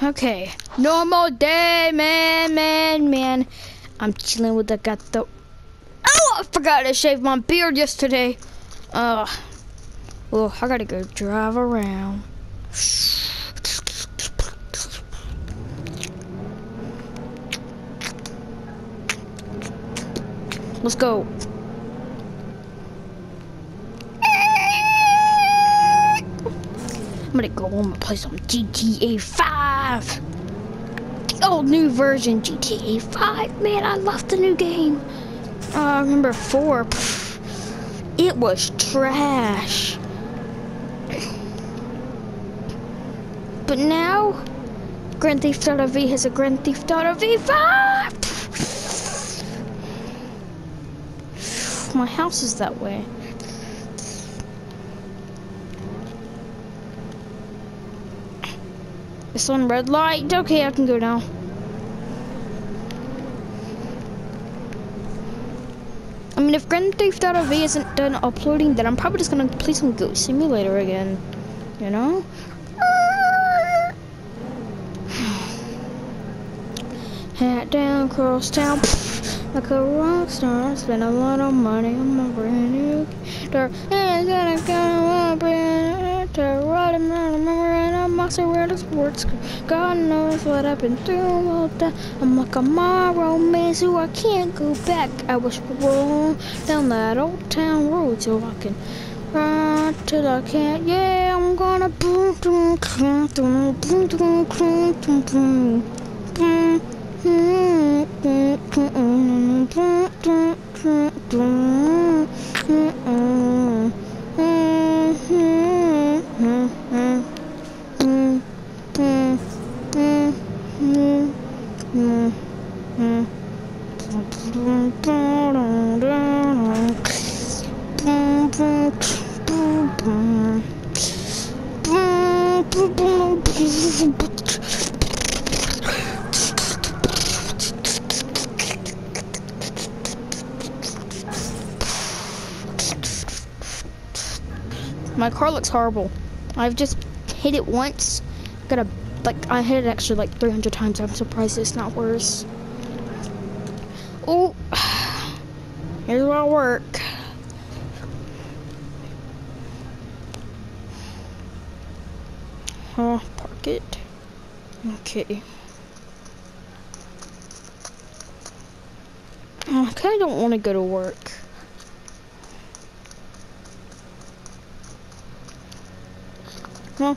Okay, normal day, man, man, man. I'm chilling with the gato. Oh, I forgot to shave my beard yesterday. Uh, well, I gotta go drive around. Let's go. I'm gonna go home and play some GTA 5. The old new version GTA 5. Man, I love the new game. Uh, remember 4. Pff, it was trash. But now, Grand Theft Auto V has a Grand Theft Auto V5. My house is that way. It's on red light. Okay, I can go now. I mean, if Grand Theft Auto V isn't done uploading, then I'm probably just gonna play some Goat Simulator again. You know? Hat down, cross town, like a rock star. I Spend a lot of money on my brand new guitar. And gonna go on a brand new guitar. Riding around, I'm around a sports car. God knows what I've been through all day. I'm like a Morrow man, so I can't go back. I was rolling down that old town road so I can ride till I can't. Yeah, I'm gonna boom, boom, boom, boom, boom, boom, boom, boom, boom. My car looks horrible. I've just hit it once. Got a like I hit it actually like 300 times. I'm surprised it's not worse. Oh, here's my work. Huh, park it. Okay. I kind of don't want to go to work. Well,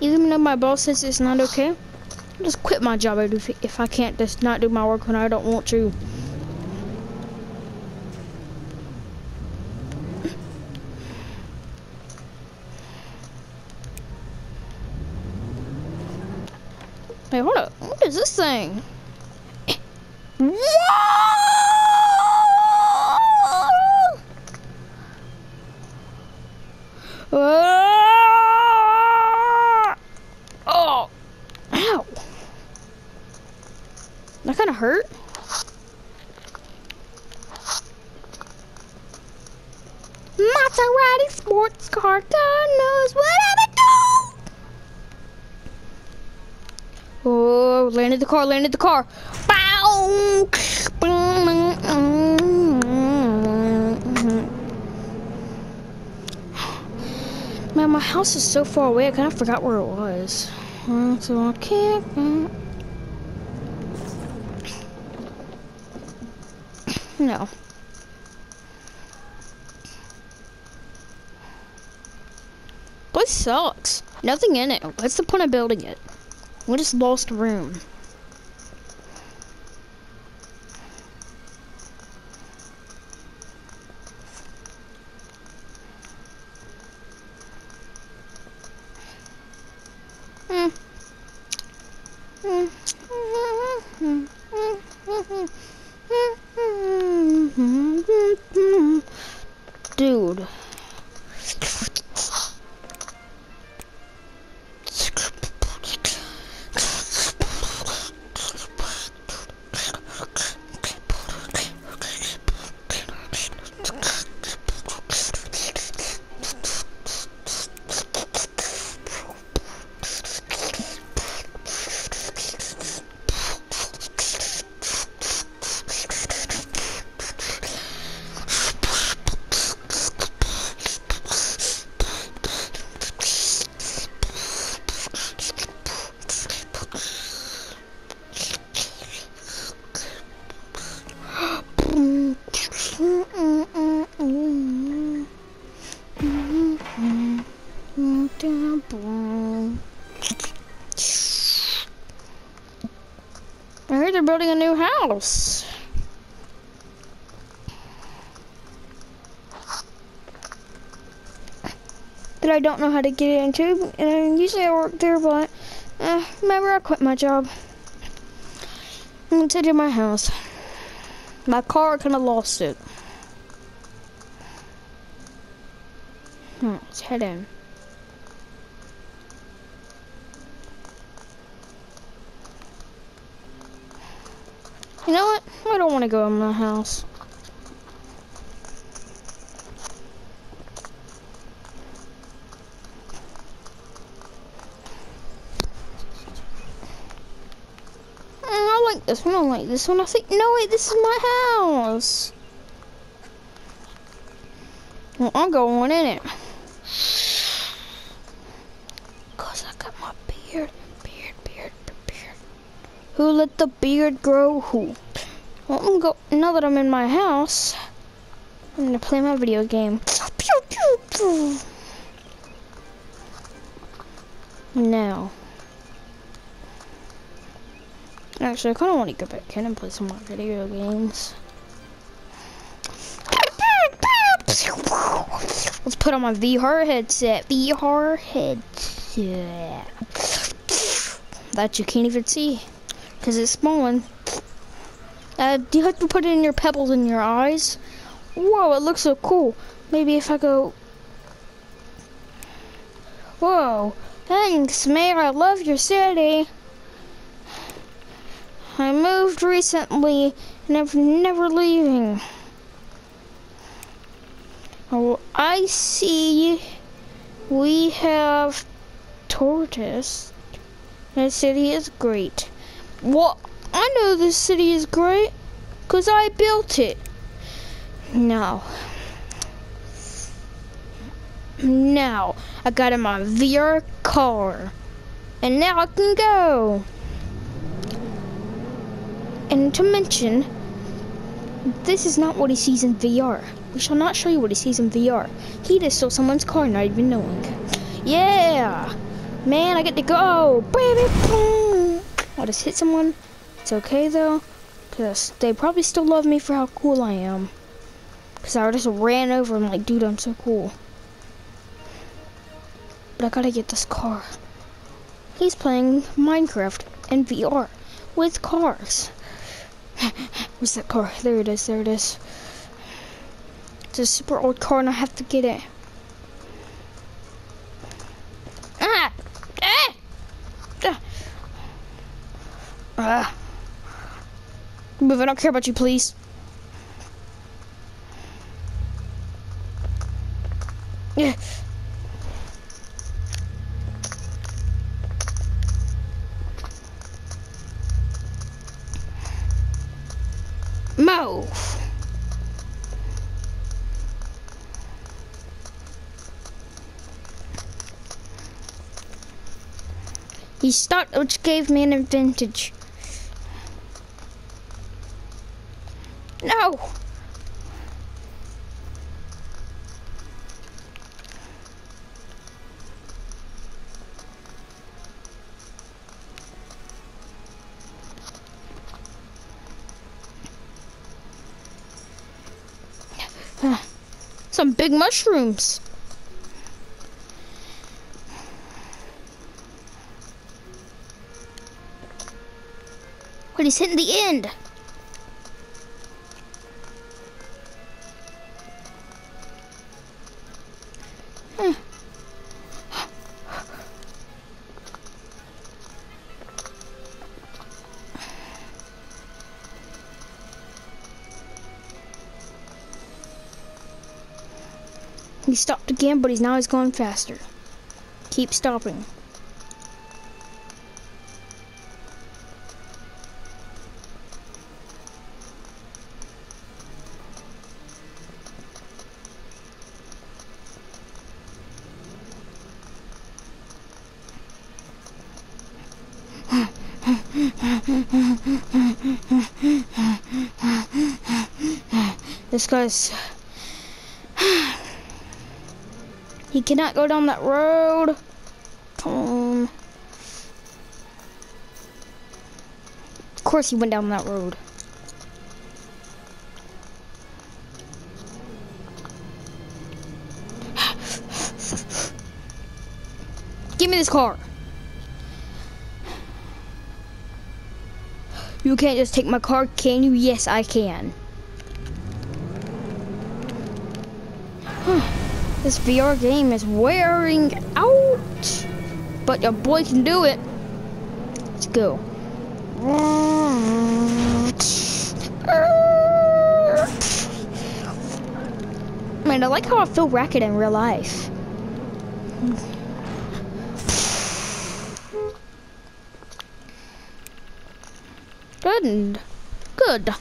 even though my boss says it's not okay, I'll just quit my job if, if I can't just not do my work when I don't want to. Hey, hold up. What is this thing? Whoa! Oh! Ow! That kind of hurt. Maserati sports car, God knows what I'm do. Oh, landed the car, landed the car. Bow! Man, my house is so far away, I kind of forgot where it was. So I can't. No. Sucks. Nothing in it. What's the point of building it? We just lost room. Hmm. House. That I don't know how to get into. And usually I work there, but uh, remember I quit my job. Going to do my house. My car kind of lost it. let's head in. You know what? I don't want to go in my house. Mm, I like this one, I like this one. I think, no wait, this is my house. Well, I'm going in it. Cause I got my beard. Who let the beard grow? Who? Well, I'm go. Now that I'm in my house, I'm gonna play my video game. Now. Actually, I kind of want to go back in and play some more video games. Let's put on my VR headset. VR headset. That you can't even see. Because it's small Uh, do you have to put in your pebbles in your eyes? Whoa, it looks so cool. Maybe if I go... Whoa, thanks, Mayor. I love your city. I moved recently and I'm never leaving. Oh, I see we have tortoise. The city is great. Well, I know this city is great because I built it. Now, now I got in my VR car and now I can go. And to mention, this is not what he sees in VR. We shall not show you what he sees in VR. He just stole someone's car not even knowing. Yeah! Man, I get to go! Baby, boom! I just hit someone. It's okay though, because they probably still love me for how cool I am. Because I just ran over him like, dude, I'm so cool. But I gotta get this car. He's playing Minecraft in VR with cars. Where's that car? There it is, there it is. It's a super old car and I have to get it. Ah! Ah! Ah! Ah. Move, I don't care about you, please. Yeah. Move. He stopped, which gave me an advantage. No! Some big mushrooms. But he's hitting the end. He stopped again, but he's now he's going faster. Keep stopping. This guy's... he cannot go down that road. Come on. course he went down that road. Give me this car. You can't just take my car, can you? Yes, I can. this VR game is wearing out. But your boy can do it. Let's go. Man, I like how I feel racket in real life. Good. Good.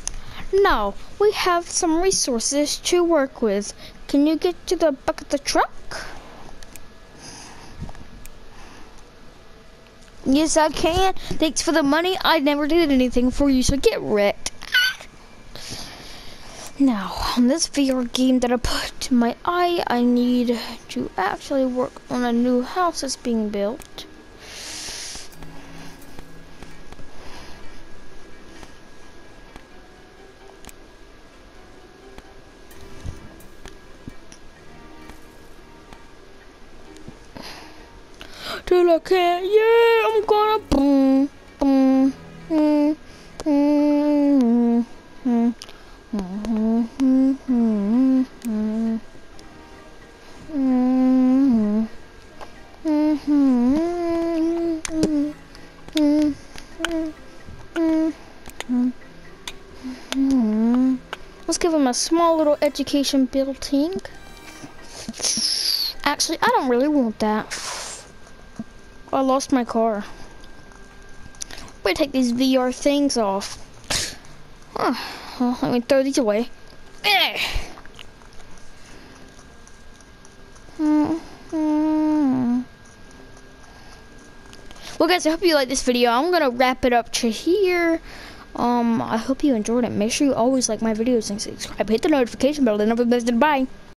Now, we have some resources to work with. Can you get to the back of the truck? Yes, I can. Thanks for the money. I never did anything for you, so get wrecked. Now, on this VR game that I put my eye, I need to actually work on a new house that's being built. Let's give him a small little education building. Actually, I don't really want that. I lost my car. I'm gonna take these VR things off. Huh. Well, let me throw these away. Eh. Well guys, I hope you like this video. I'm gonna wrap it up to here. Um, I hope you enjoyed it. Make sure you always like my videos and subscribe. Hit the notification bell and never miss it. Bye.